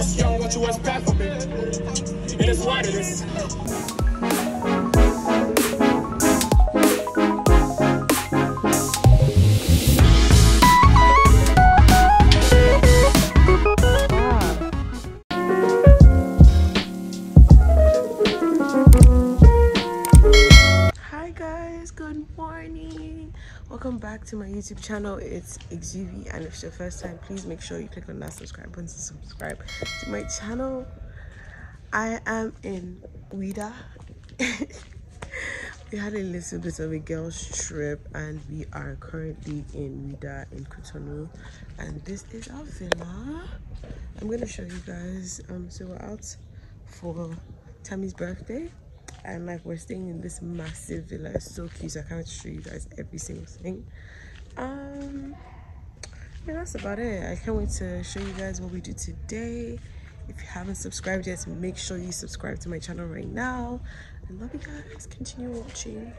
Young, what you was back back to my YouTube channel. It's XUV and if it's your first time, please make sure you click on that subscribe button to subscribe to my channel. I am in Ouidah. we had a little bit of a girls trip and we are currently in Ouidah in Cotonou and this is our villa. I'm gonna show you guys um so we're out for Tami's birthday and like we're staying in this massive villa. It's so cute. So i can't show you guys every single thing. Um yeah that's about it. I can't wait to show you guys what we do today. If you haven't subscribed yet make sure you subscribe to my channel right now. I love you guys. Continue watching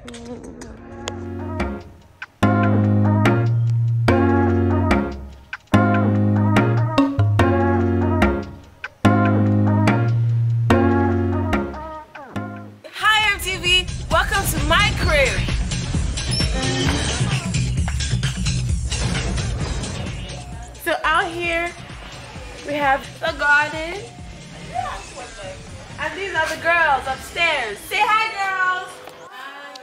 we have the garden. And these are the girls upstairs. Say hi girls. Hi.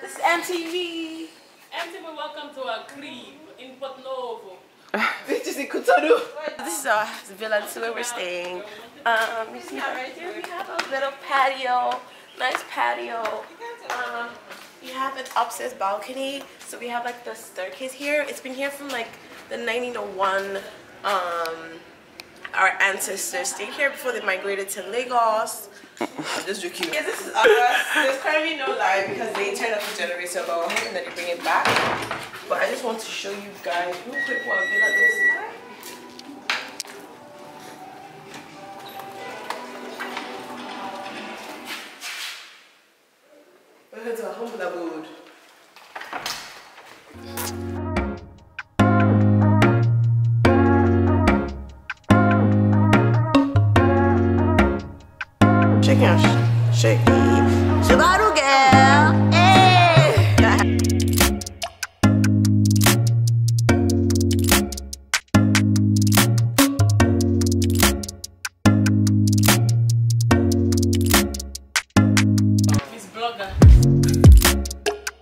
This is MTV. MTV, welcome to our crib in Porto-Novo. Which is in Cotonou. This is our villa, this is where we're staying. Um, you see right here we have a little patio, nice patio. Um, we have an upstairs balcony, so we have like the staircase here. It's been here from like the 1901. Um, our ancestors stayed here before they migrated to Lagos. Just joking. Yes, this is us. There's currently no light because they turned off the generator, but we're hoping that they bring it back. But I just want to show you guys real quick what a villa looks like. We're to a humble abode. Shake sh- shake. Subaru girl.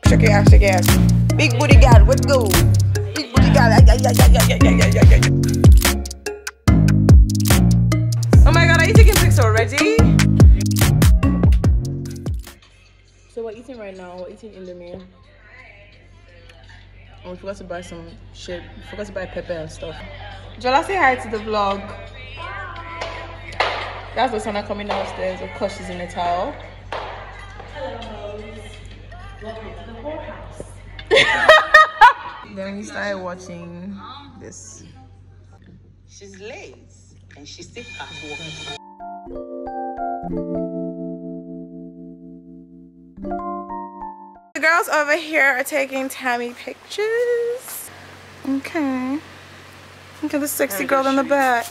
Shake your ass, shake your ass. Big booty girl, let's go. Big booty girl. Ay, ay, ay, ay, ay, ay, ay, ay. Oh my god, are you taking pics already? Right now. We're eating Indomie. And we forgot to buy some shit. We forgot to buy pepper and stuff. Jola, say hi to the vlog. That's the Sana coming downstairs. Of course, she's in a towel. Hello. Welcome to the whorehouse. then we started watching this. She's late and she's still at work. Girls over here are taking Tami pictures. Okay. Look at the sexy girl in the back.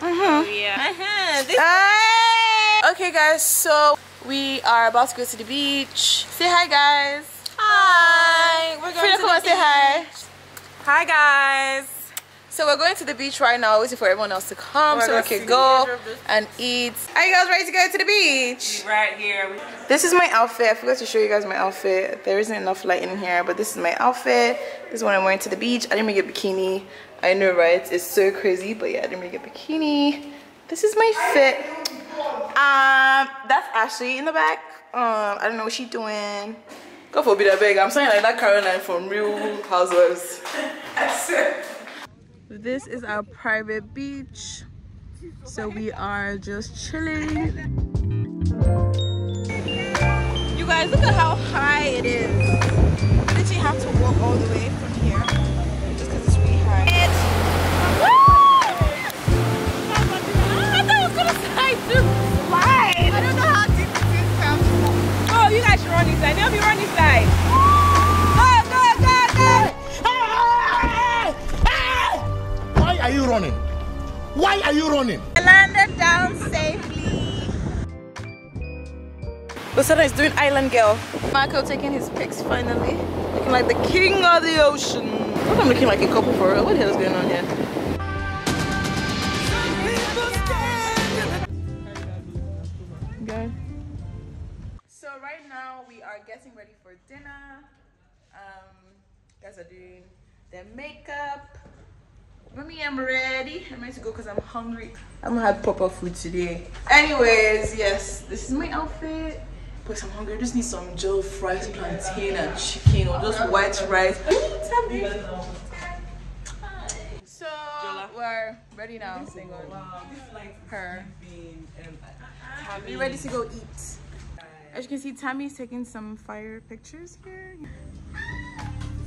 Mm-hmm. Yeah. Hey! Okay, guys, so we are about to go to the beach. Say hi, guys. Hi. We're going to come and say hi. Hi, guys. So we're going to the beach right now, waiting for everyone else to come so we can go and eat. Are you guys ready to go to the beach? Right here. This is my outfit. I forgot to show you guys my outfit. There isn't enough light in here, but this is my outfit. This is what I'm wearing to the beach. I didn't bring a bikini. I know, right? It's so crazy, but yeah, I didn't bring a bikini. This is my fit. Um, that's Ashley in the back. Um, I don't know what she's doing. God forbid I beg. I'm saying like that Caroline from Real Housewives. This is our private beach. So we are just chilling. You guys, look at how high it is. You literally have to walk all the way from here just because it's really high. I thought I was gonna slide through. Slide. I don't know how deep it is. Oh, you guys should run inside. Help me run inside. You running? Why are you running? I landed down safely. Lusana is doing island girl. Marco taking his pics finally. Looking like the king of the ocean. I'm looking like a couple for real. What the hell is going on here? Okay. So right now we are getting ready for dinner. Um, guys are doing their makeup. Mommy, I'm ready. I'm ready to go because I'm hungry. I'm gonna have proper food today. Anyways, yes, this is my outfit. Because I'm hungry. I just need some jollof fries, plantain, and chicken, or just white rice. So we're ready now. Her. We ready to go eat. As you can see, Tami's taking some fire pictures here.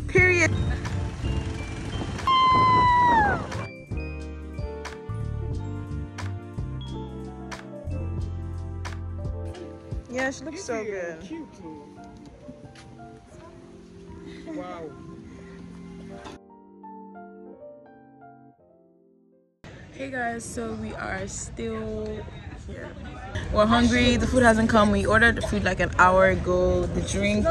Period. Yeah, she looks so good. Cute. Wow. Hey guys, so we are still here. We're hungry, the food hasn't come. We ordered the food like an hour ago. The drink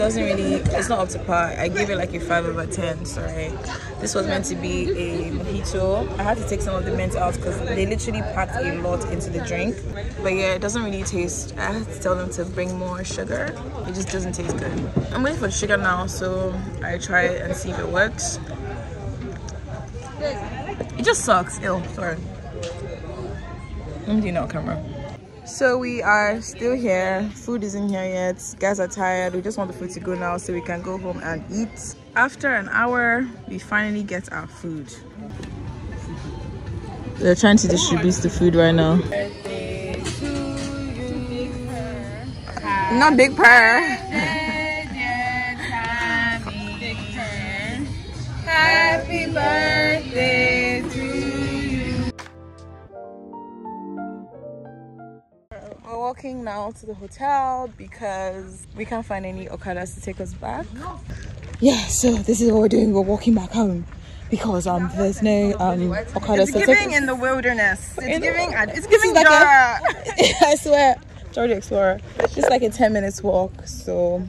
doesn't really, it's not up to par. I give it like a 5 over 10, sorry. This was meant to be a mojito. I had to take some of the mint out because they literally packed a lot into the drink. But yeah, it doesn't really taste, I had to tell them to bring more sugar. It just doesn't taste good. I'm waiting for the sugar now, so I try it and see if it works. It just sucks. Ill. Sorry. Let me do not camera. So we are still here. Food isn't here yet. Guys are tired. We just want the food to go now so we can go home and eat. After an hour, we finally get our food. They're trying to distribute the food right now. Not big purr. Happy birthday walking now to the hotel because we can't find any Okadas to take us back. Yeah, so this is what we're doing. We're walking back home because um there's no um Okadas It's to take giving in the wilderness. It's In- giving. It's giving is like Jara. a- I swear, Georgia Explorer. It's like a 10 minutes walk, so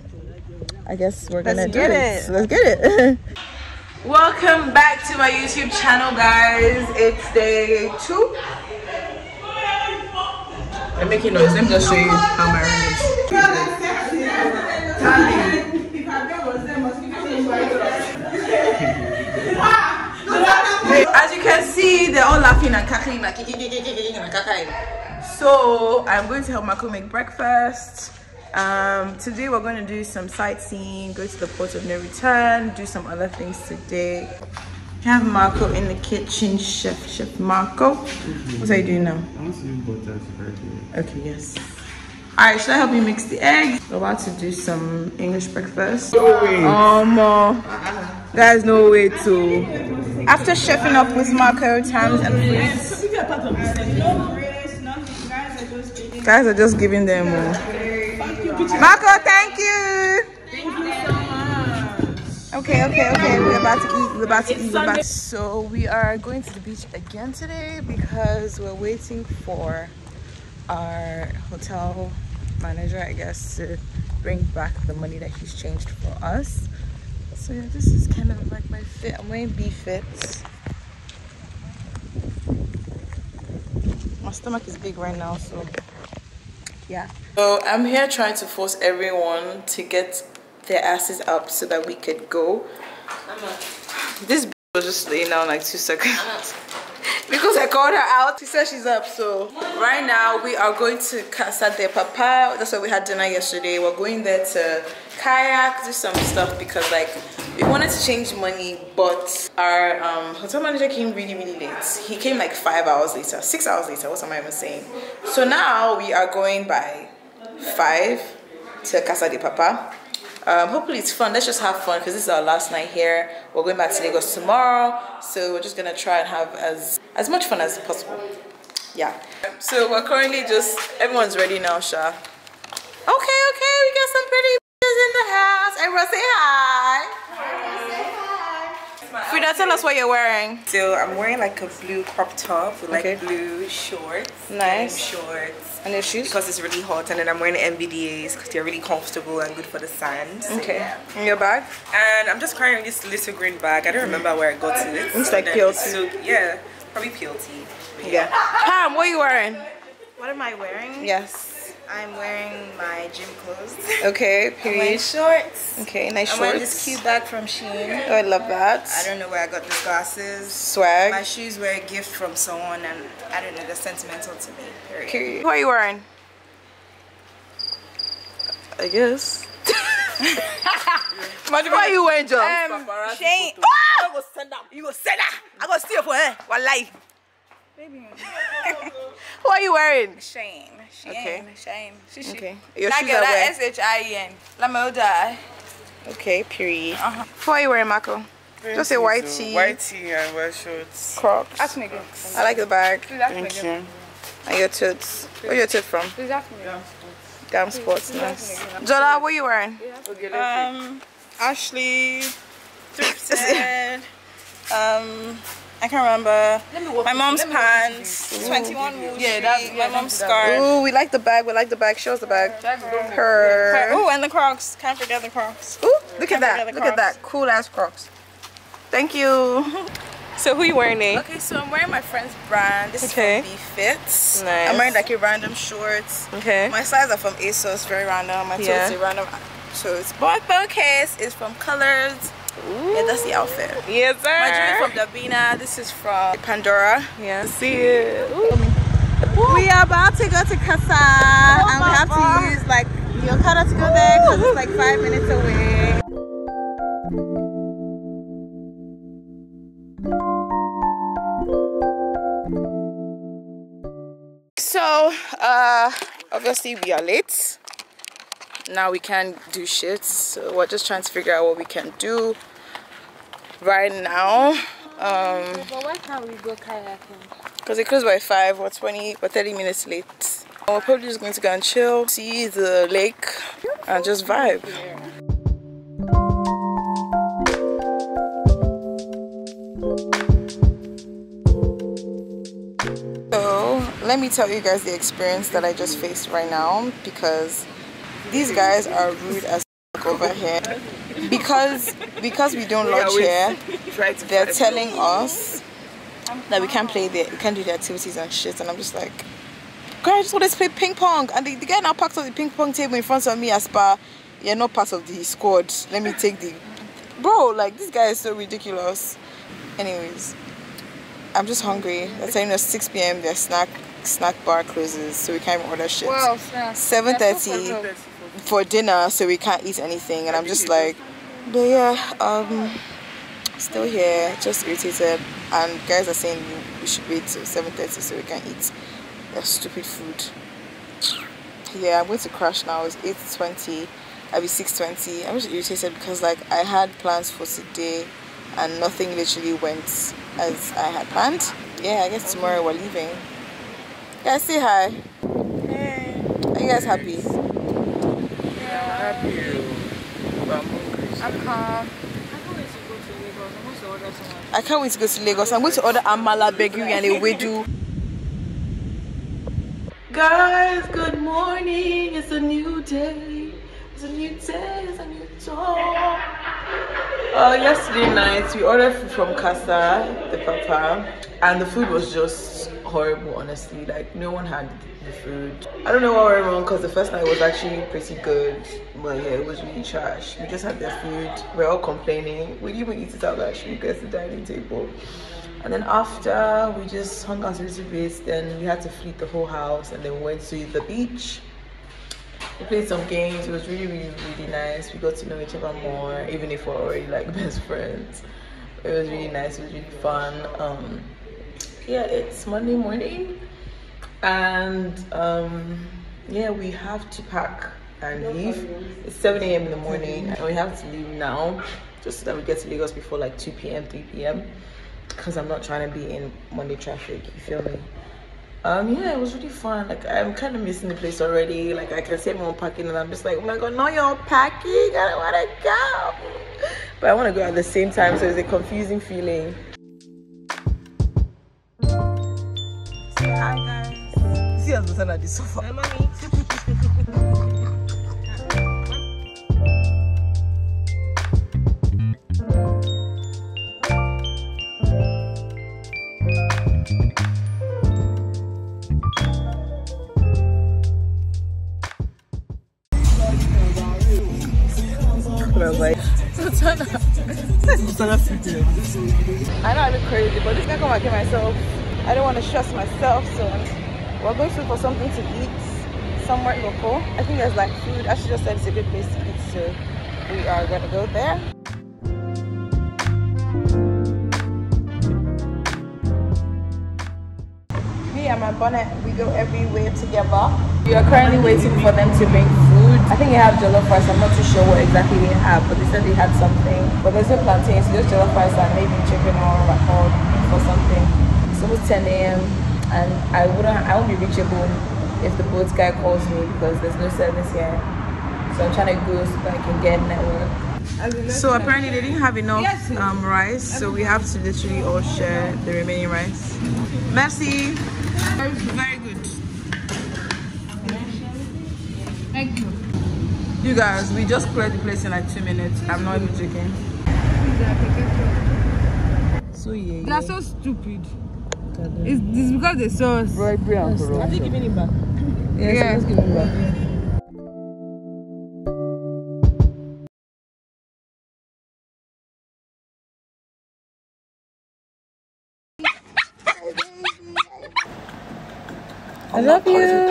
I guess we're gonna Let's do get it. it. So let's get it. Welcome back to my YouTube channel, guys. It's day two. I'm making noise. Let me just show you how my room is. As you can see, they're all laughing and cackling like and cackling. So I'm going to help Marco make breakfast. Um, today we're going to do some sightseeing, go to the port of no return, do some other things today. Have Marco in the kitchen, Chef Chef Marco. What are you doing now? I want to use butter to very. Okay, yes. Alright, should I help you mix the eggs? We're about to do some English breakfast. Um, uh, there's no way to. After chefing up with Marco, times and fruits, guys are just giving them. Uh, Marco, thank you. Okay, okay, okay. We're about to eat. We're about to eat. We're about to... So we are going to the beach again today because we're waiting for our hotel manager, I guess, to bring back the money that he's changed for us. So yeah, this is kind of like my fit. I'm wearing B fits. My stomach is big right now, so yeah. So I'm here trying to force everyone to get their asses up so that we could go. This was just laying down like two seconds. because I called her out. She said she's up. So right now we are going to Casa del Papa. That's where we had dinner yesterday. We're going there to kayak, do some stuff because like we wanted to change money, but our um, hotel manager came really, really late. He came like five hours later, six hours later. What am I even saying? So now we are going by five to Casa del Papa. Um, hopefully it's fun. Let's just have fun because this is our last night here. We're going back to Lagos tomorrow, so we're just gonna try and have as as much fun as possible. Yeah. So we're currently just everyone's ready now, Sha. Okay, okay, we got some pretty in the house. Everyone say hi. Food Frida, tell us what you're wearing. So I'm wearing like a blue crop top with like Okay. blue shorts. Nice. shorts. And your shoes? Because it's really hot and then I'm wearing MVDAs because they're really comfortable and good for the sand. So, Okay. yeah. And your bag? And I'm just carrying this little green bag. I don't remember where I got it. Looks like And then- PLT. So yeah, probably PLT. Yeah. Pam, what are you wearing? What am I wearing? Yes. I'm wearing my gym clothes. Okay, I'm period. shorts. Okay, nice shorts. I'm wearing this cute bag from Shein. Oh, I love that. I don't know where I got these glasses. Swag. My shoes were a gift from someone, and I don't know. They're sentimental to me. Period. Period. What are you wearing? I guess. what are you wearing, John? Um, Shein. I go send that. You go send that. I go steal for her. One life. What are you wearing? Shein. Shein. Okay. Shein. She, she. Okay. Your shoes are that where? S H I E N. Lamoda. Okay, period. What are you wearing, Marco? Just a white tee. White tee and white shorts. Crocs. Ask me again. I like the bag. Thank you. And your toots. Where your tooth from? Please ask me again. Damn sports, nice. Jola, what are you wearing? Um, Ashley, thrifted. um, I can't remember. My mom's pants, 21 Wool Street, my mom's scarf. Ooh, we like the bag. We like the bag. Show us the bag. Her. Ooh, and the Crocs. Can't forget the Crocs. Ooh, look at Can't that. Look at that. Cool ass Crocs. Thank you. So who you wearing, Nate? Okay, so I'm wearing my friend's brand. This Okay. is from B-Fits. Nice. I'm wearing like a random shorts. Okay. My size are from ASOS, very random. My toes Yeah. are random toes. But my phone case is from Colors. Yeah, that's the outfit. Yes, sir. My jewelry from Davina. This is from Pandora. Yeah, see it. We are about to go to Casa and we have to use like the Okada to go there because it's like five minutes away. So, uh, obviously we are late. Now we can't do shit. So we're just trying to figure out what we can do right now. Um, But why can't we go kayaking? because it closed by 5 or 20 or 30 minutes late. We're probably just going to go and chill, see the lake, and just vibe. So let me tell you guys the experience that I just faced right now because these guys are rude as f- over here. Because because we don't lodge here, they're telling us that we can't play the we can't do the activities and shit and I'm just like God, I just want to play ping pong and the, the guy now packed up the ping pong table in front of me as per you're not part of the squad. Let me take the bro, like this guy is so ridiculous. Anyways, I'm just hungry. They're telling us 6 p.m. their snack snack bar closes, so we can't even order shit. 7:30 for dinner, so we can't eat anything, and I'm just like, but yeah, um, still here, just irritated, and guys are saying we should wait till 7:30 so we can eat their stupid food. Yeah, I'm going to crash now. It's 8:20. I'll be 6:20. I'm just irritated because like I had plans for today, and nothing literally went as I had planned. Yeah, I guess tomorrow we're leaving. Guys, say hi. Hey. Are you guys happy? Calm. I can't wait to go to Lagos. I'm going to order amala, gbegiri, and ewedu. Guys, good morning. It's a new day. It's a new day. It's a new dawn. Uh, yesterday night we ordered food from Casa del Papa, and the food was just horrible. Honestly, like no one had the food. I don't know what went wrong because the first night was actually pretty good, but yeah, it was really trash. We just had their food. We're all complaining. We didn't even eat it out actually because the dining table. And then after we just hung out a little bit, then we had to flee the whole house, and then we went to the beach. We played some games. It was really, really, really nice. We got to know each other more, even if we're already like best friends. It was really nice. It was really fun. Um, yeah, it's Monday morning, and um, yeah, we have to pack and leave. It's 7 a.m. in the morning, and we have to leave now, just so that we get to Lagos before like 2 p.m., 3 p.m. Because I'm not trying to be in Monday traffic. You feel me? Um, yeah, it was really fun. Like I'm kind of missing the place already. Like I can see everyone packing, and I'm just like, oh my god, no, you're packing. I don't want to go. but I want to go at the same time, so it's a confusing feeling. Guys. See at the sofa. Hi, mommy. I was like, I know I look crazy, but this guy come and get myself. I don't want to stress myself, so we're going to for something to eat somewhere local. I think there's like food. I should just said it's a good place to eat, so we are gonna go there. Me and my bonnet, we go everywhere together. we are currently waiting for them to bring food. I think they have jollof rice. I'm not too sure what exactly they have, but they said they had something. But there's no plantains, just jollof rice and maybe chicken or, or something. It's almost 10 a.m. and I wouldn't, I won't be reachable if the boat guy calls me because there's no service here. So I'm trying to go so that I can get network. So apparently they didn't have enough um, rice, so we have to literally all share the remaining rice. Merci. Very good. Thank you. You guys, we just cleared the place in like two minutes. I'm not even joking. So yeah. They are so stupid. It's, it's because they saw us. Bribery and corruption. Have you given it back? Yes, Yeah. let's give him back. I love you.